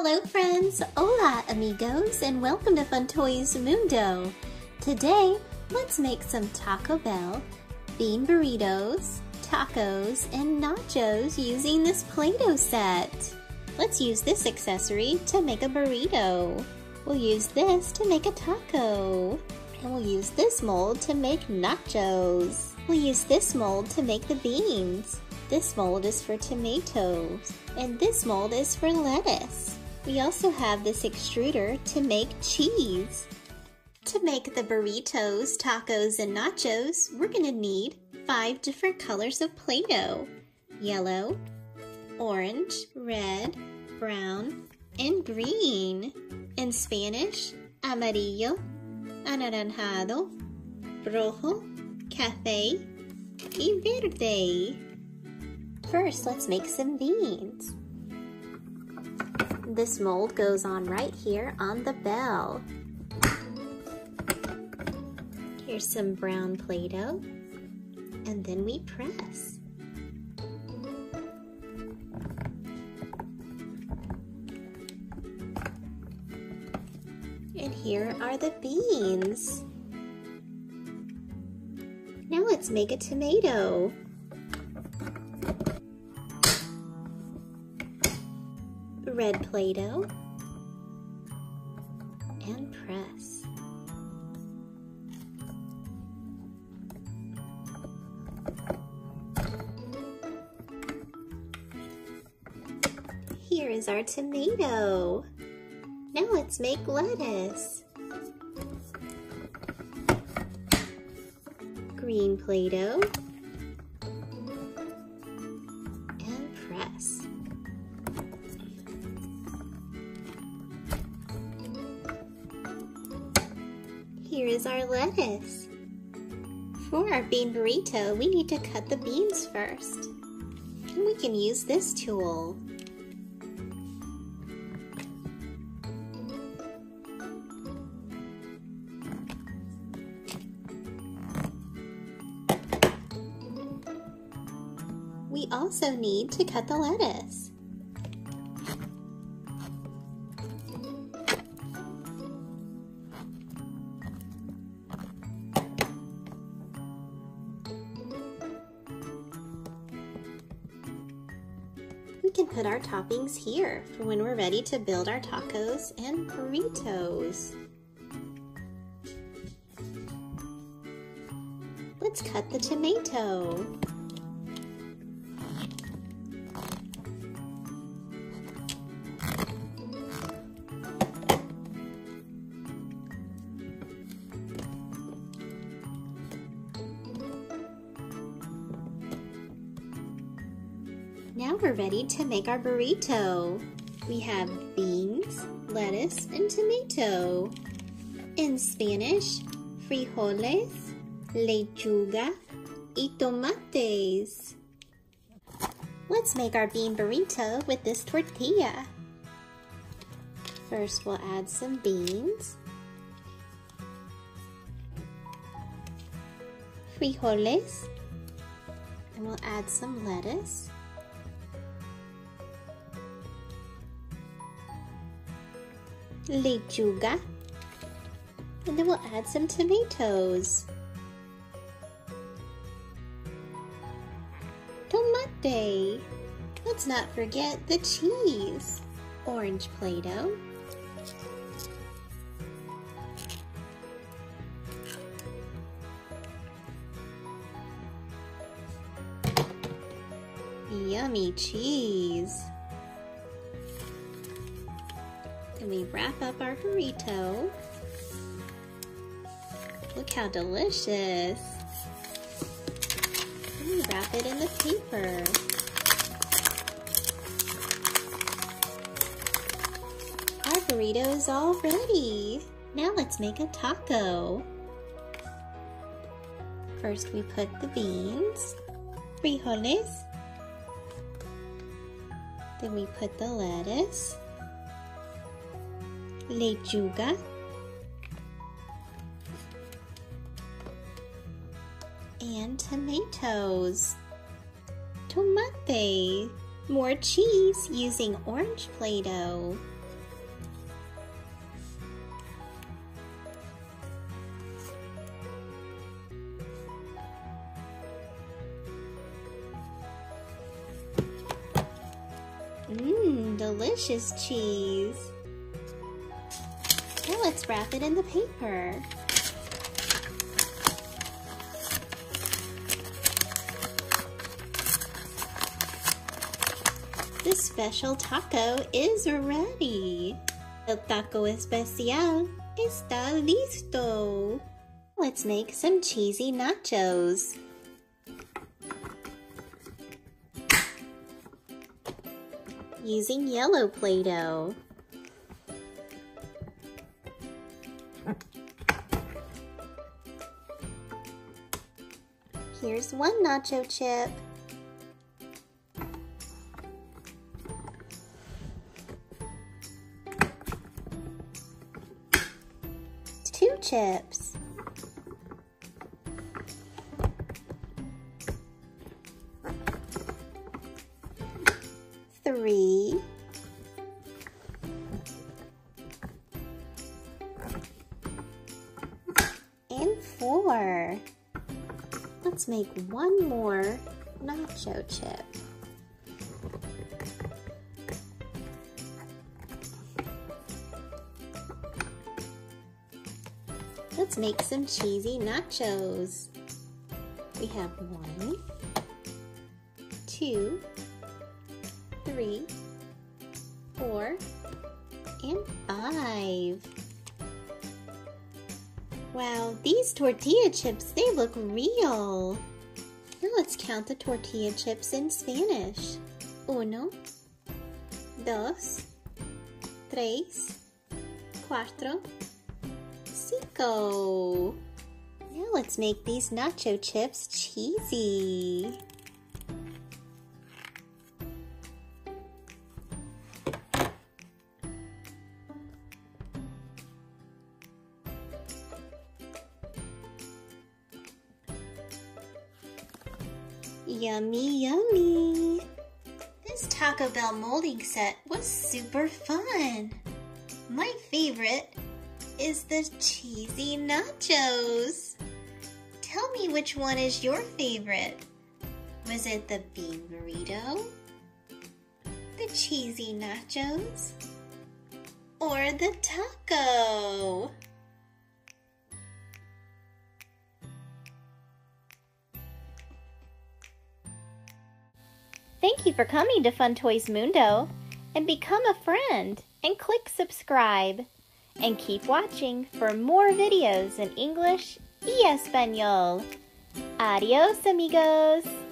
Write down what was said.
Hello friends, hola amigos, and welcome to Fun Toys Mundo. Today, let's make some Taco Bell bean burritos, tacos, and nachos using this Play-Doh set. Let's use this accessory to make a burrito. We'll use this to make a taco. And we'll use this mold to make nachos. We'll use this mold to make the beans. This mold is for tomatoes. And this mold is for lettuce. We also have this extruder to make cheese. To make the burritos, tacos, and nachos, we're going to need five different colors of Play-Doh. Yellow, orange, red, brown, and green. In Spanish, amarillo, anaranjado, rojo, café, y verde. First, let's make some beans. This mold goes on right here on the bell. Here's some brown Play-Doh, and then we press. And here are the beans. Now let's make a tomato. Red Play-Doh and press. Here is our tomato. Now let's make lettuce. Green Play-Doh. Here is our lettuce. For our bean burrito, we need to cut the beans first. And we can use this tool. We also need to cut the lettuce. We can put our toppings here for when we're ready to build our tacos and burritos. Let's cut the tomato. Now we're ready to make our burrito. We have beans, lettuce, and tomato. In Spanish, frijoles, lechuga, y tomates. Let's make our bean burrito with this tortilla. First, we'll add some beans, frijoles, and we'll add some lettuce. Lechuga, and then we'll add some tomatoes. Tomate. Let's not forget the cheese. Orange Play-Doh. Yummy cheese. We wrap up our burrito. Look how delicious. And we wrap it in the paper. Our burrito is all ready. Now let's make a taco. First we put the beans, frijoles. Then we put the lettuce, lechuga, and tomatoes. Tomate. More cheese using orange Play-Doh. Mmm, delicious cheese. Let's wrap it in the paper. The special taco is ready. El taco especial está listo. Let's make some cheesy nachos. Using yellow Play-Doh. Here's one nacho chip. Two chips. Three. Let's make one more nacho chip. Let's make some cheesy nachos. We have one, two, three, four, and five. Wow, these tortilla chips, they look real. Now let's count the tortilla chips in Spanish. Uno, dos, tres, cuatro, cinco. Now let's make these nacho chips cheesy. Yummy, yummy. This Taco Bell molding set was super fun. My favorite is the cheesy nachos. Tell me which one is your favorite. Was it the bean burrito? The cheesy nachos? Or the taco? Thank you for coming to Fun Toys Mundo and become a friend and click subscribe and keep watching for more videos in English y Espanol. Adios amigos!